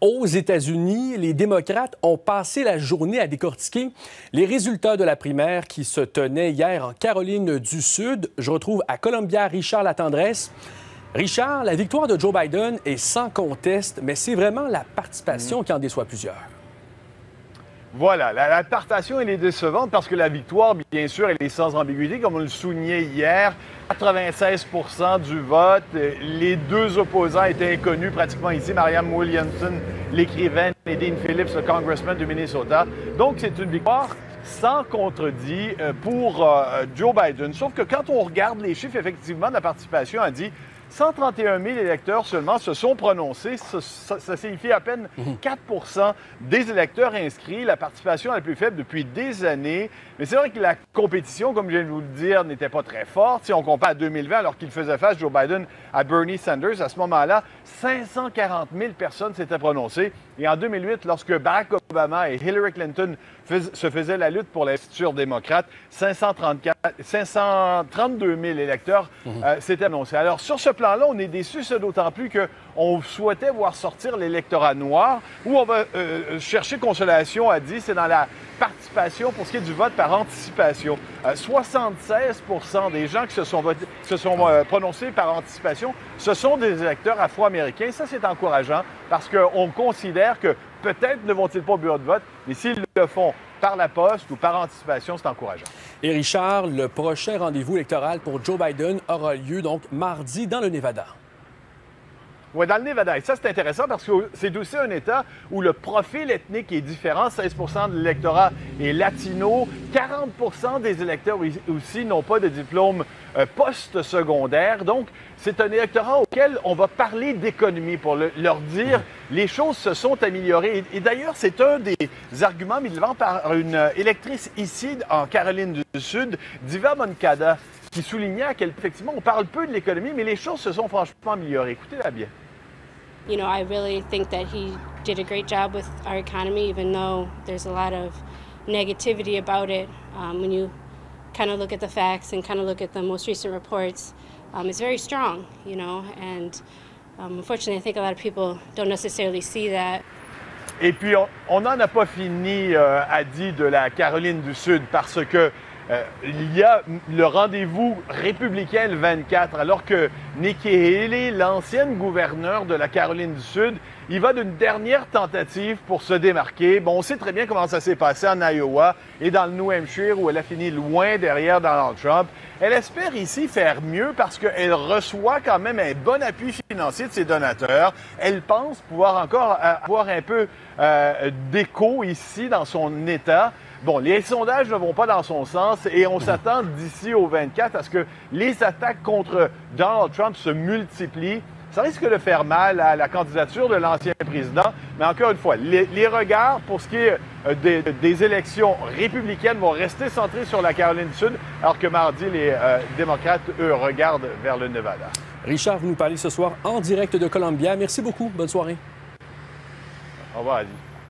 Aux États-Unis, les démocrates ont passé la journée à décortiquer les résultats de la primaire qui se tenait hier en Caroline du Sud. Je retrouve à Columbia Richard Latendresse. Richard, la victoire de Joe Biden est sans conteste, mais c'est vraiment la participation qui en déçoit plusieurs. Voilà, la, la, participation, elle est décevante parce que la victoire, bien sûr, elle est sans ambiguïté, comme on le soulignait hier. 96% du vote. Les deux opposants étaient inconnus pratiquement ici. Marianne Williamson, l'écrivaine, et Dean Phillips, le congressman du Minnesota. Donc, c'est une victoire sans contredit euh, pour euh, Joe Biden. Sauf que quand on regarde les chiffres, effectivement, de la participation, a dit 131 000 électeurs seulement se sont prononcés. Ça, ça, signifie à peine 4 mhm. des électeurs inscrits, la participation la plus faible depuis des années. Mais c'est vrai que la compétition, comme je viens de vous le dire, n'était pas très forte. Si on compare à 2020, alors qu'il faisait face, Joe Biden, à Bernie Sanders, à ce moment-là, 540 000 personnes s'étaient prononcées. Et en 2008, lorsque Barack Obama et Hillary Clinton se faisaient la lutte pour l'investiture démocrate, 534, 532 000 électeurs mhm. euh, s'étaient annoncés. Alors, sur ce plan-là, on est déçus, c'est d'autant plus qu'on souhaitait voir sortir l'électorat noir, où on va euh, chercher consolation, a dit, c'est dans la participation pour ce qui est du vote par anticipation. 76% euh, des gens qui se sont, se sont euh, prononcés par anticipation, ce sont des électeurs afro-américains. Ça, c'est encourageant parce qu'on considère que peut-être ne vont-ils pas au bureau de vote, mais s'ils le font par la poste ou par anticipation, c'est encourageant. Et Richard, le prochain rendez-vous électoral pour Joe Biden aura lieu donc mardi dans le Nevada. Oui, dans le Nevada. Et ça, c'est intéressant parce que c'est aussi un État où le profil ethnique est différent. 16 de l'électorat est latino. 40 des électeurs aussi n'ont pas de diplôme euh, post-secondaire. Donc, c'est un électorat auquel on va parler d'économie pour leur dire les choses se sont améliorées. Et, d'ailleurs, c'est un des arguments mis devant par une électrice ici en Caroline du Sud, Diva Moncada qui soulignait qu'effectivement, on parle peu de l'économie, mais les choses se sont franchement améliorées. Écoutez-la bien. You know, I really think that he did a great job with our economy, even though there's a lot of negativity about it. Um, when you kind of look at the facts and kind of look at the most recent reports, um, it's very strong, you know, and um, unfortunately, I think a lot of people don't necessarily see that. Et puis, on n'en a pas fini, euh, a dit de la Caroline du Sud, parce que Euh, il y a le rendez-vous républicain le 24, alors que Nikki Haley, l'ancienne gouverneure de la Caroline du Sud, il va d'une dernière tentative pour se démarquer. Bon, on sait très bien comment ça s'est passé en Iowa et dans le New Hampshire où elle a fini loin derrière Donald Trump. Elle espère ici faire mieux parce qu'elle reçoit quand même un bon appui financier de ses donateurs. Elle pense pouvoir encore avoir un peu euh, d'écho ici dans son État. Bon, les sondages ne vont pas dans son sens et on s'attend d'ici au 24 à ce que les attaques contre Donald Trump se multiplient. Ça risque de faire mal à la candidature de l'ancien président, mais encore une fois, les, regards pour ce qui est euh, des, élections républicaines vont rester centrés sur la Caroline du Sud, alors que mardi, les euh, démocrates, eux, regardent vers le Nevada. Richard, vous nous parlez ce soir en direct de Columbia. Merci beaucoup. Bonne soirée. Au revoir, Adi.